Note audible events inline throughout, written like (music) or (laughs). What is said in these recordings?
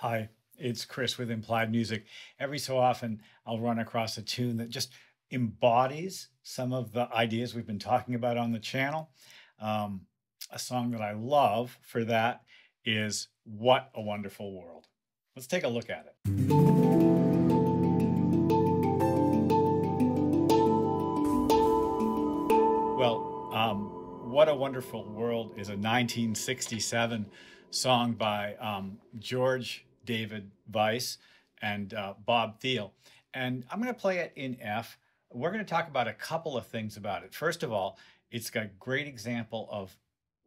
Hi, it's Chris with Implied Music. Every so often, I'll run across a tune that just embodies some of the ideas we've been talking about on the channel. Um, a song that I love for that is What a Wonderful World. Let's take a look at it. Well, um, What a Wonderful World is a 1967 song by um, George David Weiss and uh, Bob Thiele. And I'm going to play it in F. We're going to talk about a couple of things about it. First of all, it's got a great example of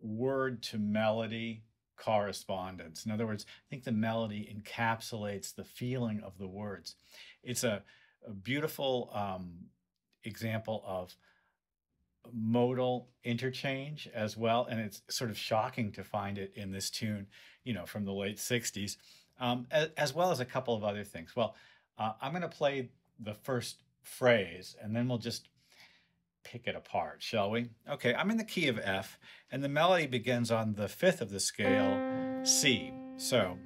word to melody correspondence. In other words, I think the melody encapsulates the feeling of the words. It's a, a beautiful um, example of modal interchange as well. And it's sort of shocking to find it in this tune, you know, from the late 60s um, as, as, well as a couple of other things. Well, uh, I'm going to play the first phrase and then we'll just pick it apart, shall we? Okay, I'm in the key of F and the melody begins on the fifth of the scale, C. So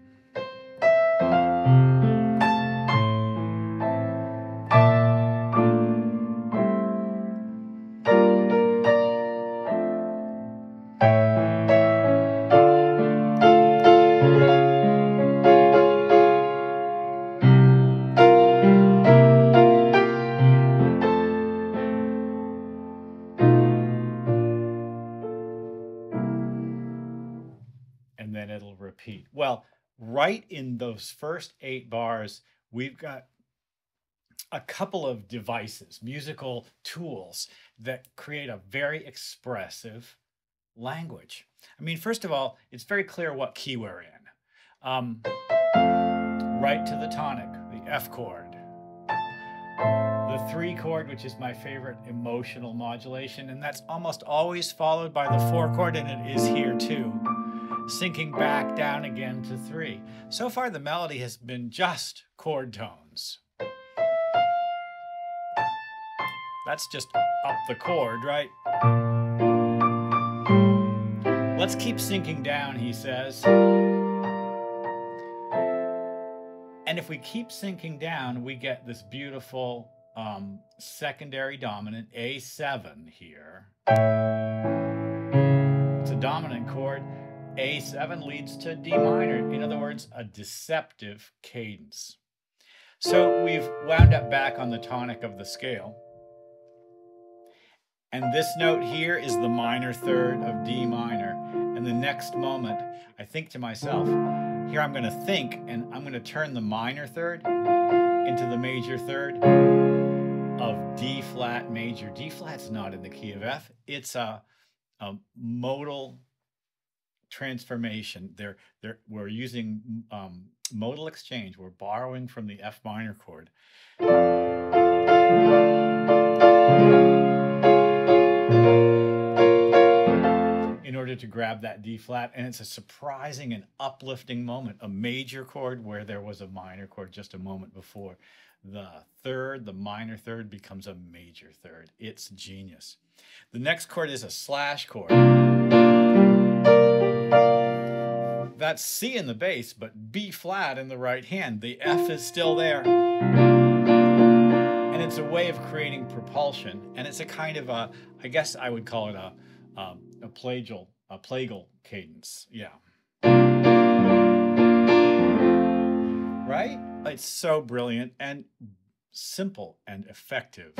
Well, right in those first eight bars, we've got a couple of devices, musical tools that create a very expressive language. I mean, first of all, it's very clear what key we're in. Um, right to the tonic, the F chord. The three chord, which is my favorite emotional modulation, and that's almost always followed by the four chord, and it is here too sinking back down again to three. So far, the melody has been just chord tones. That's just up the chord, right? Let's keep sinking down, he says. And if we keep sinking down, we get this beautiful um, secondary dominant A7 here. It's a dominant chord. A7 leads to D minor. In other words, a deceptive cadence. So we've wound up back on the tonic of the scale. And this note here is the minor third of D minor. And the next moment, I think to myself, here I'm going to think and I'm going to turn the minor third into the major third of D flat major. D flat's not in the key of F. It's a, a modal transformation. They're, they're, we're using um, modal exchange. We're borrowing from the F minor chord. In order to grab that D flat. And it's a surprising and uplifting moment. A major chord where there was a minor chord just a moment before. The third, the minor third, becomes a major third. It's genius. The next chord is a slash chord that's C in the bass, but B flat in the right hand. The F is still there. And it's a way of creating propulsion. And it's a kind of a, I guess I would call it a, um, a, a plagal, a plagal cadence. Yeah. Right? It's so brilliant and simple and effective.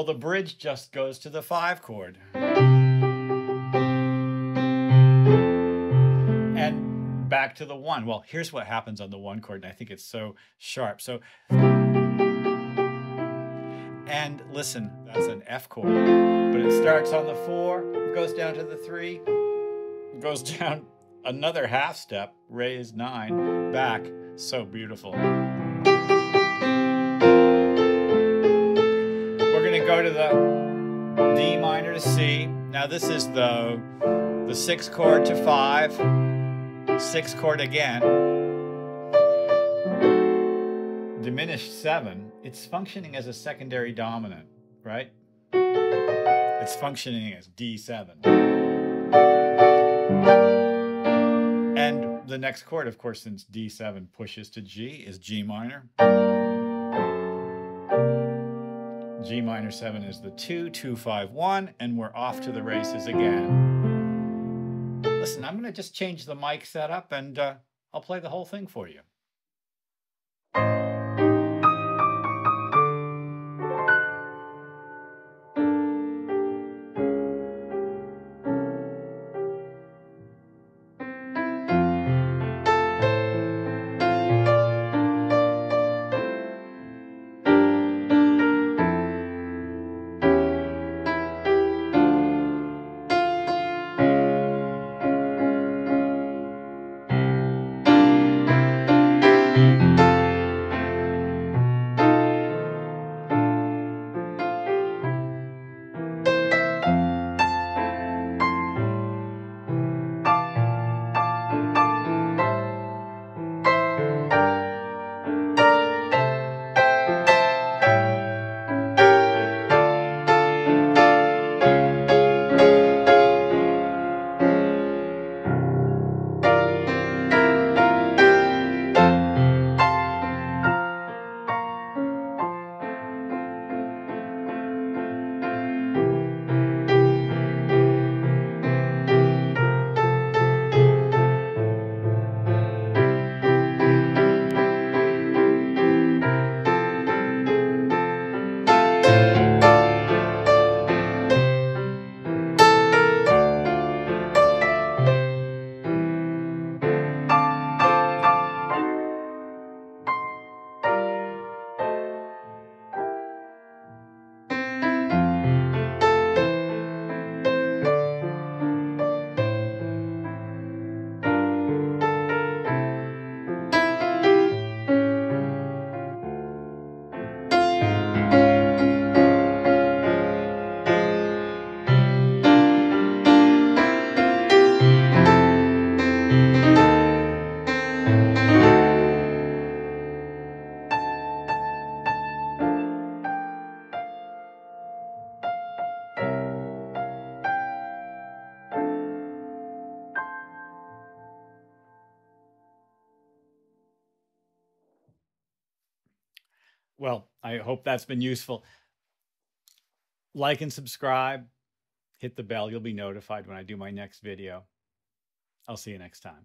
Well, the bridge just goes to the five chord. And back to the one. Well, here's what happens on the one chord, and I think it's so sharp. So, and listen, that's an F chord, but it starts on the four, goes down to the three, goes (laughs) down another half step, raise nine, back, so beautiful. Now this is the the sixth chord to five, sixth chord again. Diminished seven, it's functioning as a secondary dominant, right? It's functioning as D7. And the next chord, of course, since D7 pushes to G, is G minor. G minor 7 is the 2, 2, 5, 1, and we're off to the races again. Listen, I'm going to just change the mic setup and uh, I'll play the whole thing for you. Well, I hope that's been useful. Like and subscribe. Hit the bell. You'll be notified when I do my next video. I'll see you next time.